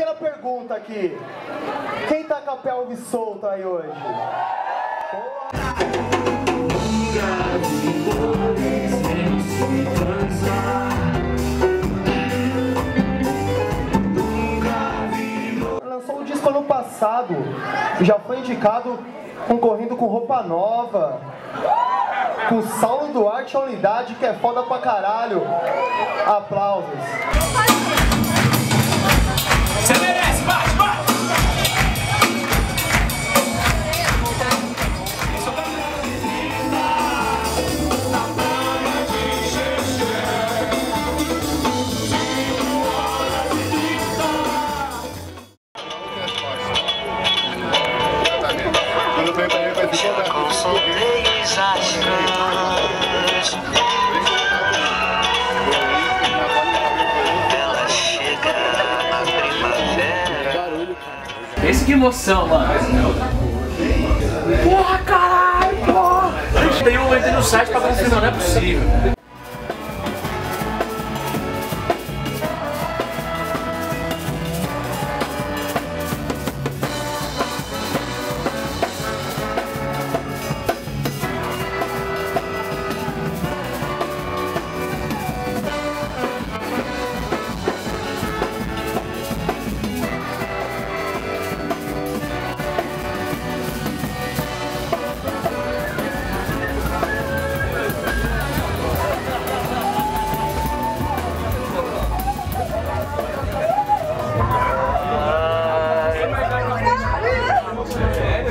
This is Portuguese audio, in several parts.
pequena pergunta aqui. Quem tá com a pelve solta aí hoje? Lançou um disco ano passado, já foi indicado concorrendo com roupa nova, com Saulo Duarte a unidade que é foda pra caralho. Aplausos. Você merece, bate, bate! Quando vem pra Esse que emoção, mano. Porra, caralho, porra! Tem um entrei no site pra confirmar, não é possível.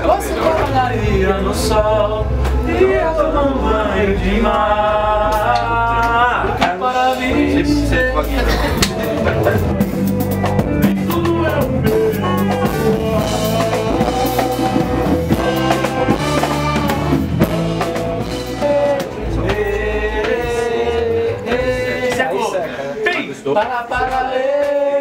Você trabalharia no sol e eu tomando um banho de mar. Porque para mim dizer. Para, para, ler.